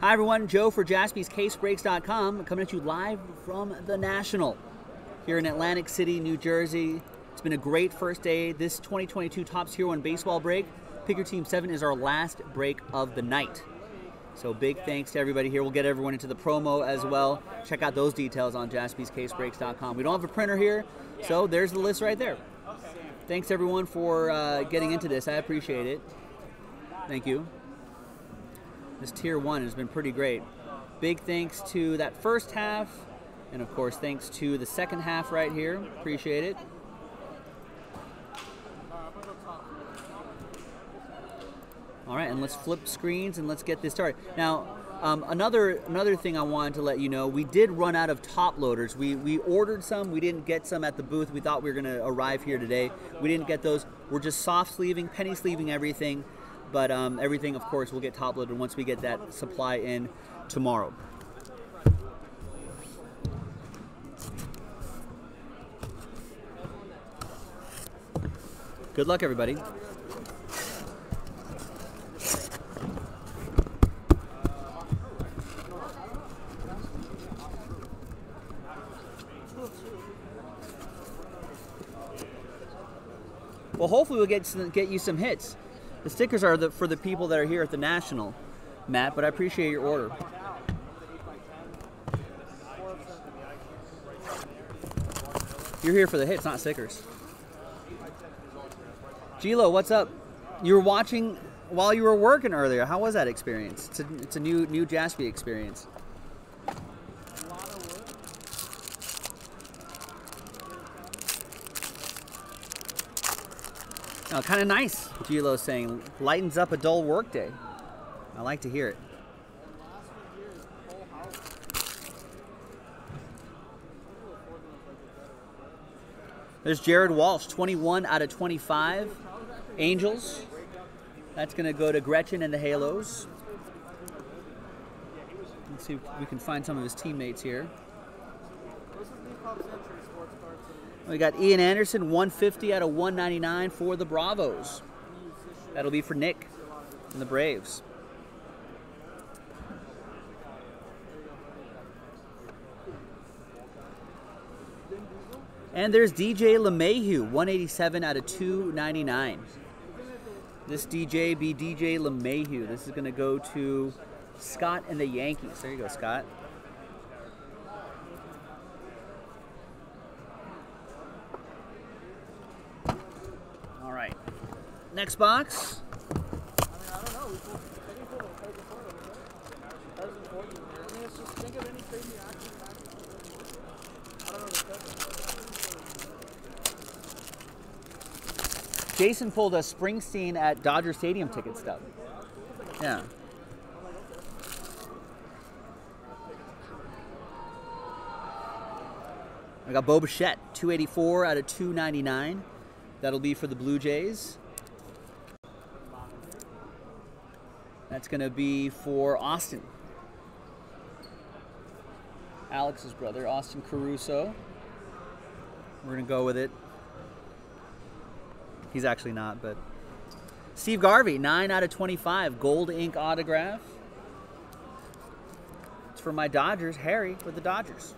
Hi, everyone. Joe for jaspyscasebreaks.com coming at you live from the National here in Atlantic City, New Jersey. It's been a great first day. This 2022 Topps Tier 1 baseball break, Pick Your Team 7 is our last break of the night. So big thanks to everybody here. We'll get everyone into the promo as well. Check out those details on jaspyscasebreaks.com. We don't have a printer here, so there's the list right there. Thanks everyone for uh, getting into this. I appreciate it. Thank you. This tier one has been pretty great. Big thanks to that first half, and of course thanks to the second half right here. Appreciate it. All right, and let's flip screens and let's get this started. Now, um, another another thing I wanted to let you know, we did run out of top loaders. We we ordered some, we didn't get some at the booth. We thought we were going to arrive here today. We didn't get those. We're just soft sleeving, penny sleeving everything, but um, everything, of course, will get top loaded once we get that supply in tomorrow. Good luck, everybody. Well, hopefully we'll get some, get you some hits. The stickers are the, for the people that are here at the National, Matt. But I appreciate your order. You're here for the hits, not stickers. Gilo, what's up? You were watching while you were working earlier. How was that experience? It's a, it's a new new Jaspy experience. Uh, oh, kind of nice, Gilo saying. Lightens up a dull workday. I like to hear it. There's Jared Walsh, 21 out of 25. Angels. That's going to go to Gretchen and the Halos. Let's see if we can find some of his teammates here. We got Ian Anderson, 150 out of 199 for the Bravos. That'll be for Nick and the Braves. And there's DJ LeMahieu, 187 out of 299. This DJ be DJ LeMahieu. This is going to go to Scott and the Yankees. There you go, Scott. Right. Next box. Jason pulled a Springsteen at Dodger Stadium ticket stub. Yeah. I got Bo Bichette, 284 out of 299. That'll be for the Blue Jays. That's going to be for Austin. Alex's brother, Austin Caruso. We're going to go with it. He's actually not, but. Steve Garvey, 9 out of 25. Gold ink autograph. It's for my Dodgers, Harry, with the Dodgers.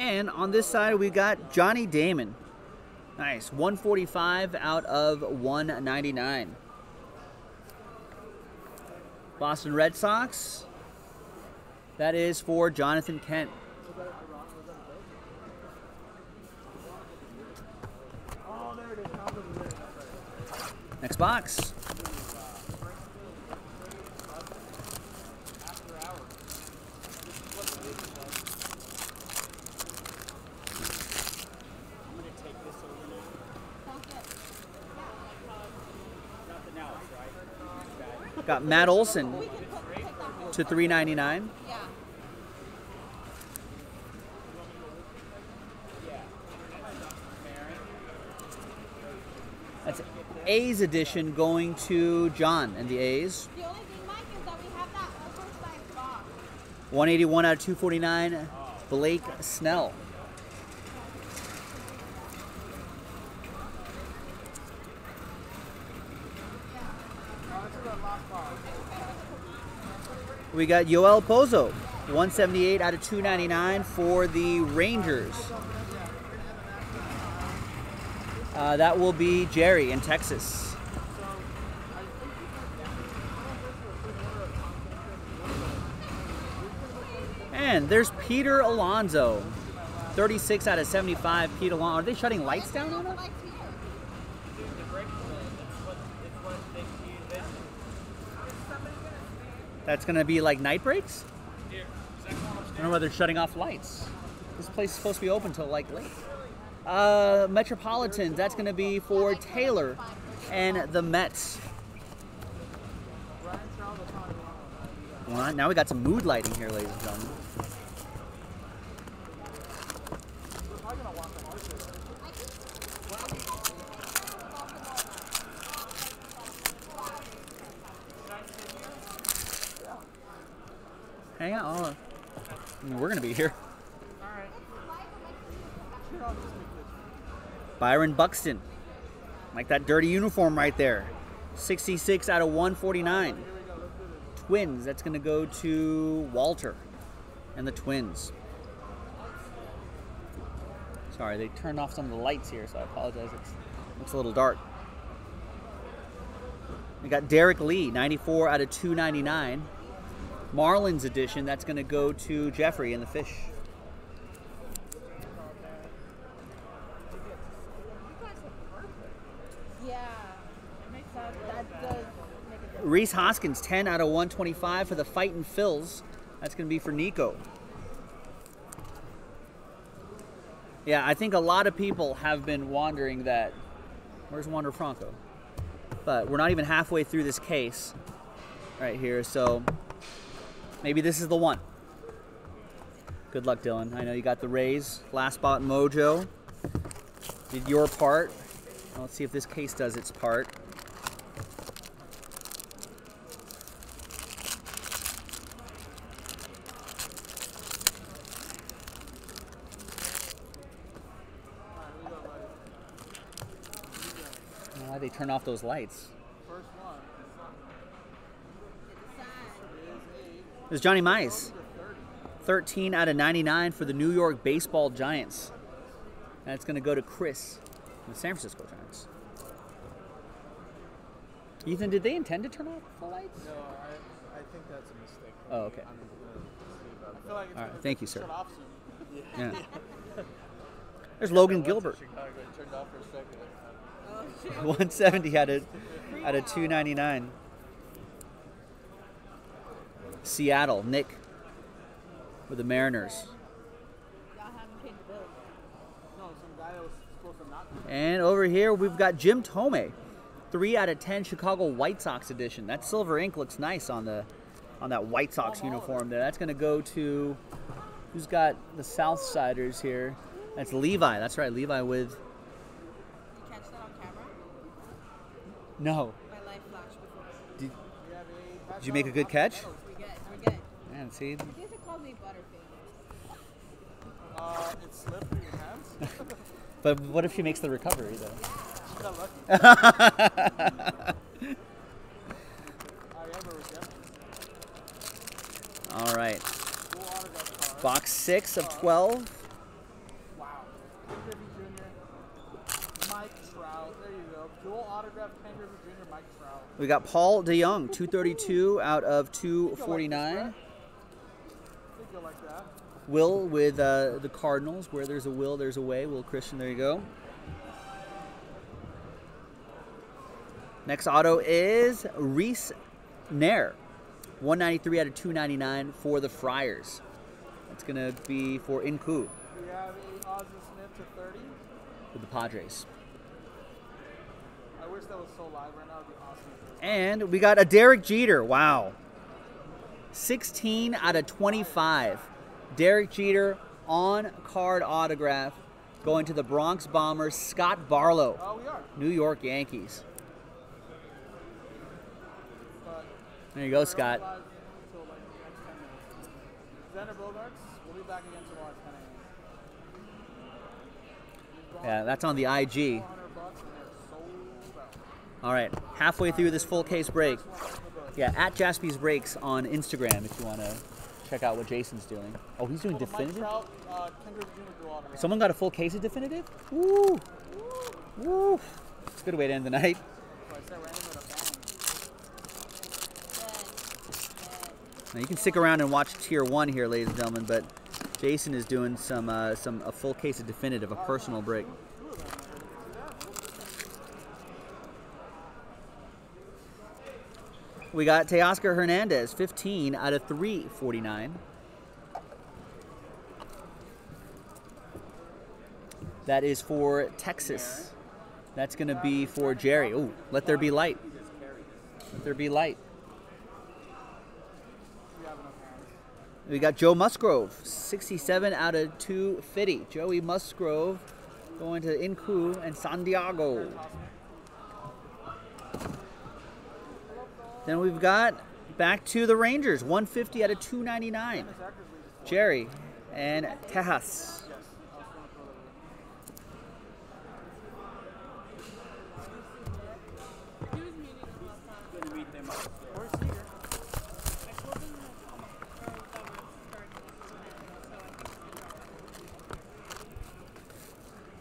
And on this side, we got Johnny Damon. Nice. 145 out of 199. Boston Red Sox. That is for Jonathan Kent. Next box. Got Matt Olson to 399. That's A's edition going to John and the A's. The only thing, Mike, is that we have that oversized box. 181 out of 249, Blake Snell. We got Yohel Pozo, 178 out of 299 for the Rangers. Uh, that will be Jerry in Texas. And there's Peter Alonso, 36 out of 75. Pete Alonso. Are they shutting lights down on it? Lights here. That's gonna be like night breaks? I don't know whether they're shutting off lights. This place is supposed to be open till like late. Uh, Metropolitans, that's gonna be for Taylor and the Mets. Right, now we got some mood lighting here, ladies and gentlemen. Hang mean, we're gonna be here. Byron Buxton. Like that dirty uniform right there. 66 out of 149. Twins. That's to go to Walter and the Twins. Sorry, they turned off some of the lights here, so I apologize. It's, it's a little dark. We got Derrek Lee, 94 out of 299. Marlins edition. That's going to go to Jeffrey and the Fish. Rhys Hoskins, 10 out of 125 for the Fightin' Phils. That's going to be for Nico. Yeah, I think a lot of people have been wondering that. Where's Wander Franco? But we're not even halfway through this case right here, so maybe this is the one. Good luck, Dylan. I know you got the Rays, last spot mojo. Did your part. Let's see if this case does its part. Why they turn off those lights? There's Johnny Mize. 13 out of 99 for the New York Baseball Giants. And it's going to go to Chris, the San Francisco Giants. Ethan, did they intend to turn off the lights? No, I, I think that's a mistake. Oh, okay. I'm gonna see about I feel like All right, thank you, sir. Shut off soon. Yeah. There's Logan Went Gilbert. Chicago, turned off for a second. Oh, 170 out of out of 299. Seattle, Nick with the Mariners. Y'all haven't paid the bill. No, some guy that was supposed to not. And over here we've got Jim Thome. 3 out of 10 Chicago White Sox edition. That silver ink looks nice on the on that White Sox uniform there. That's going to go to who's got the South Siders here? That's Levi. That's right, Levi with Did you catch that on camera? No. My life flashed before. Did, We have a did you make a good catch? We're good. We're good. Man, see. These are called me Butterfingers. Uh, it slipped through your hands. But what if she makes the recovery though? She got lucky. I have a redemption. All right. Full autograph card. Box 6 of 12. Wow. Griffey Jr. Mike Trout. There you go. Dual autograph Ken Griffey Jr. Mike Trout. We got Paul DeJong, 232 out of 249. I think you'll like that. Will with uh, the Cardinals. Where there's a will, there's a way. Will Christian, there you go. Next auto is Reiss Knehr, 193 out of 299 for the Friars. That's going to be for Inku We have a Ozzie Smith to 30. with the Padres. I wish that was so live right now. It'd be awesome. And we got a Derek Jeter. Wow. 16 out of 25. Derek Jeter on card autograph going to the Bronx Bombers, Scott Barlow, Oh, we are. New York Yankees. There you go, Scott. Until like the next 10 minutes. Xander Bogaerts, we'll be back again tomorrow at 10 a.m. Yeah, that's on the IG. 400 bucks and they're sold out. All right, halfway through this full case break. Yeah, at Jaspy's Breaks on Instagram if you want to check out what Jason's doing. Oh, he's doing For definitive. Trout, uh, Ken Griffey Jr. dual autograph. Someone got a full case of definitive. Woo! Woo! It's a good way to end the night. So I said we're ending with a bang. Now you can stick around and watch tier one here, ladies and gentlemen, but Jason is doing some uh, some a full case of definitive, a personal break. We got Teoscar Hernandez, 15 out of 349. That is for Texas. That's going to be for Jerry. Oh, let there be light. Let there be light. We got Joe Musgrove, 67 out of 250. Joey Musgrove going to Inku and Santiago. Then we've got back to the Rangers, 150 out of 299. Jerry and Tejas.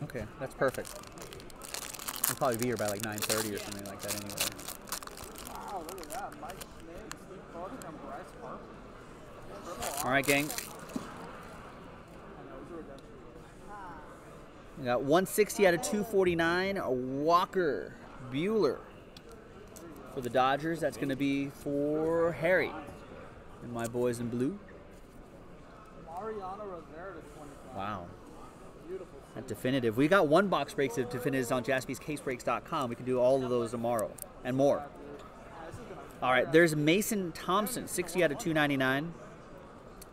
Okay, that's perfect. We'll probably be here by like 9:30 or something like that anyway. Wow, look at that. Mike Schmidt, Steve Carlton, and Bryce Harper. Triple All right, gang. I know, it's a redemption. We got 160 out of 249. Walker Buehler for the Dodgers. That's going to be for Harry and my boys in blue. Mariano Rivera to 25. Wow. That definitive. We got one box breaks of definitives on jaspyscasebreaks.com. We can do all of those tomorrow and more. All right, there's Mason Thompson, 60 out of 299.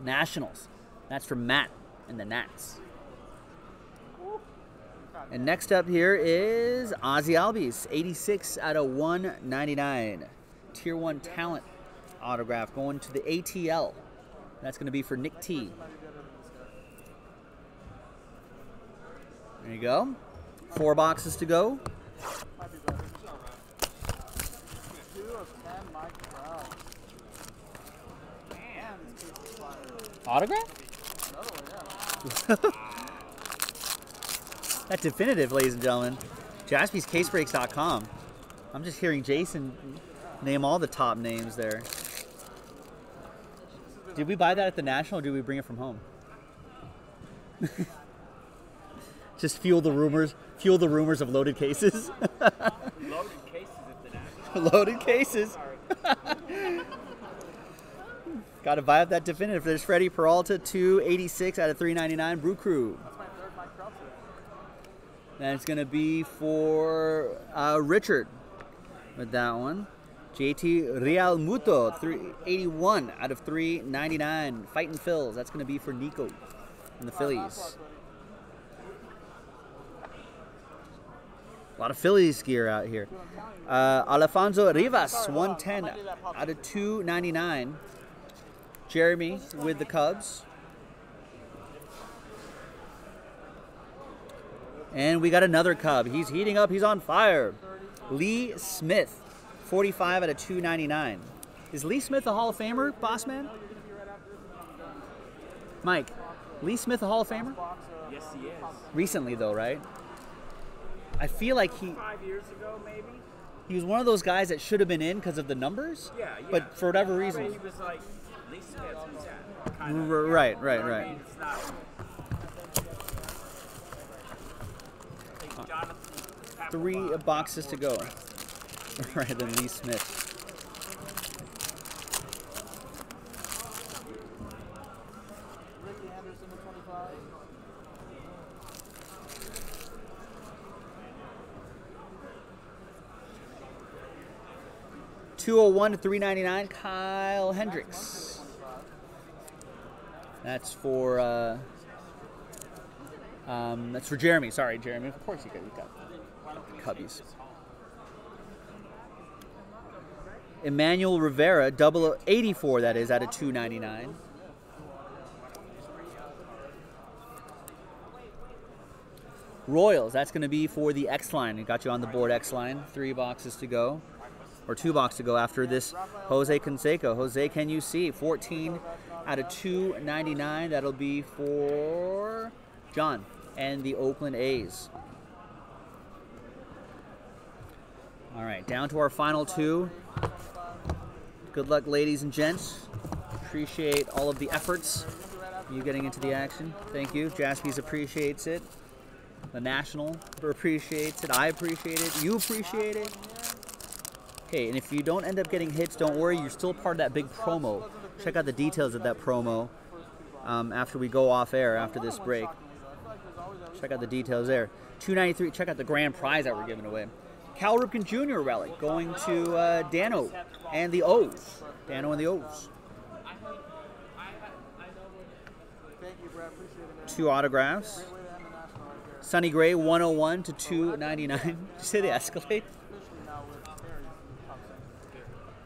Nationals. That's for Matt and the Nats. And next up here is Ozzie Albies, 86 out of 199. Tier 1 talent autograph going to the ATL. That's going to be for Nick T. There you go. Four boxes to go. Might be better. Two of 10, Mike Trout. Man, this case is fire. Autograph? Another one, yeah. That's definitive, ladies and gentlemen. JaspysCaseBreaks.com. I'm just hearing Jason name all the top names there. Did we buy that at the National or did we bring it from home? just fuel the rumors, fuel the rumors of loaded cases. Loaded cases at the National. loaded cases. Got to buy up that definitive. There's Freddie Peralta, 286 out of 399. Brew Crew. That's my third. Then it's going to be for uh, Richard with that one. JT Realmuto, 381 out of 399. Fighting Phils. That's going to be for Nico and the Phillies. A lot of Phillies gear out here. Uh, Alfonso Rivas, 110 out of 299. Jeremy with the Cubs. And we got another Cub. He's heating up. He's on fire. Lee Smith, 45 out of 299. Is Lee Smith a Hall of Famer, boss man? Mike, Lee Smith a Hall of Famer? Yes, he is. Recently, though, right? I feel like he Five years ago, maybe. he was one of those guys that should have been in because of the numbers. Yeah, yeah. But for whatever reason, he was like, Lee Smith, who's that? Kind of. R- right, right, You know what I right. mean? It's not. Hey, Jonathan Three boxes to go. Right, then Lee Smith. Ricky Anderson to 25. Two hundred one to three ninety nine. Kyle Hendricks. That's for uh, um, that's for Jeremy. Sorry, Jeremy. Of course you got you got Cubbies. Emmanuel Rivera, double 84 that is out of 299. Royals, that's going to be for the X line. Got you on the board X line. Three boxes to go. or two boxes to go after this Jose Canseco. Jose, can you see 14 out of 299? That'll be for John and the Oakland A's. All right, down to our final two. Good luck, ladies and gents. Appreciate all of the efforts. You getting into the action. Thank you. Jaspys appreciates it. The National appreciates it. I appreciate it. You appreciate it. Hey, and if you don't end up getting hits, don't worry. You're still part of that big promo. Check out the details of that promo um, after we go off air after this break. Check out the details there. 293. Check out the grand prize that we're giving away. Cal Ripken Jr. relic going to uh, Dano and the O's. Dano and the O's. Two autographs. Sonny Gray 101 to 299. Did you say the Escalade?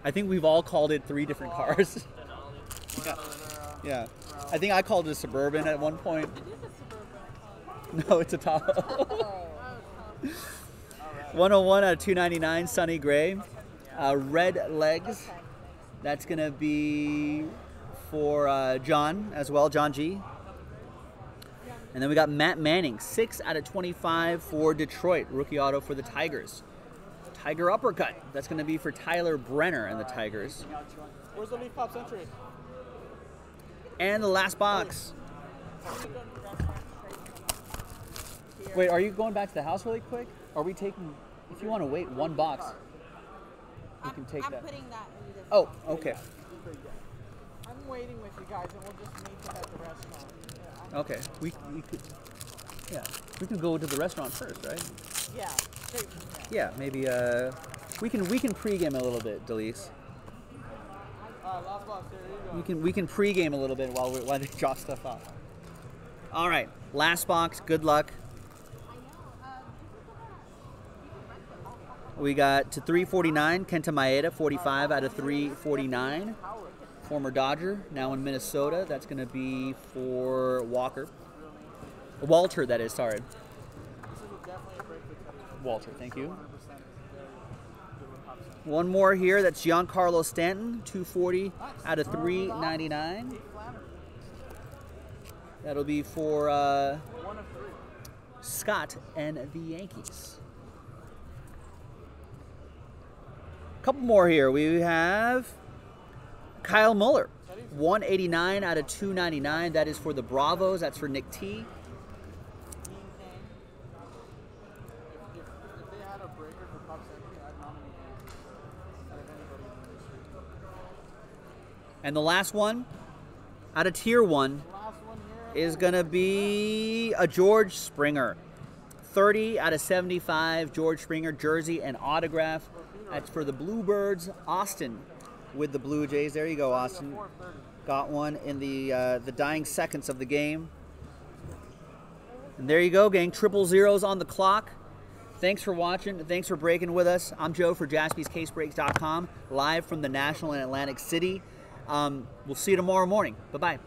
I think we've all called it three different cars. Whatever, they're, uh, yeah. I think I called it a Suburban at one point. It is a suburban. No, it's a Tahoe. 101 out of 299, Sonny Gray. Uh, red legs. That's going to be for uh, John as well, John G. And then we got Matt Manning, 6 out of 25 for Detroit. Rookie auto for the Tigers. Tiger uppercut. That's going to be for Tyler Brenner and the Tigers. Where's the Leaf Pop Century? And the last box. Wait, are you going back to the house really quick? Are we taking? If you want to wait one box, we I'm, can take I'm that. putting that in this. Oh, okay, I'm waiting with you guys, and we'll just meet them at the restaurant. Yeah, okay. We we could, yeah, we can go to the restaurant first, right? Yeah. Yeah, yeah. maybe uh, we can we can pregame a little bit, Delise. All right, last box. There you go. We can we can pregame a little bit while we while they drop stuff off. All right, last box. Good luck. We got to 349, Kenta Maeda, 45 out of 349. Former Dodger, now in Minnesota. That's going to be for Walker. Walter, that is, sorry. Walter, thank you. 100% very good with Pop Century. One more here, that's Giancarlo Stanton, 240 out of 399. That'll be for uh. Scott and the Yankees. A Couple more here. We have Kyle Muller, 189 out of 299. That is for the Bravos. That's for Nick T. Dean Kane. If, if, if they had a breaker for Pop Century, I'd nominate him out of anybody in the industry. And the last one, out of tier one, is going to be a George Springer. 30 out of 75, George Springer jersey and autograph. That's for the Bluebirds, Austin, with the Blue Jays. There you go, Austin. Got one in the uh, the dying seconds of the game. And there you go, gang. Triple zeros on the clock. Thanks for watching. Thanks for breaking with us. I'm Joe for JaspysCaseBreaks.com, live from the National in Atlantic City. Um, we'll see you tomorrow morning. Bye bye.